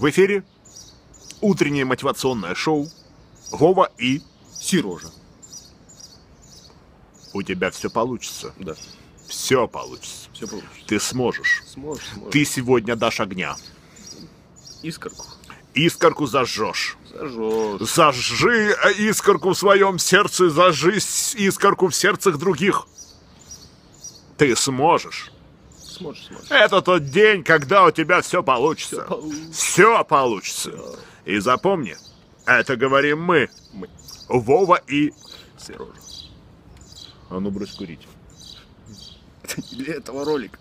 В эфире утреннее мотивационное шоу Вова и Сережа. у тебя все получится. Да, Все получится. все получится. Ты сможешь. Сможешь, сможешь. Ты сегодня дашь огня. Искорку Искорку зажжешь. зажжешь. Зажжи э, искорку в своем сердце, зажжи искорку в сердцах других. Ты сможешь. Сможешь, сможешь. Это тот день, когда у тебя все получится. Всё получится. Все получится. И запомни, это говорим мы, Мы. Вова и... Сережа. А ну брось курить. Для этого ролик.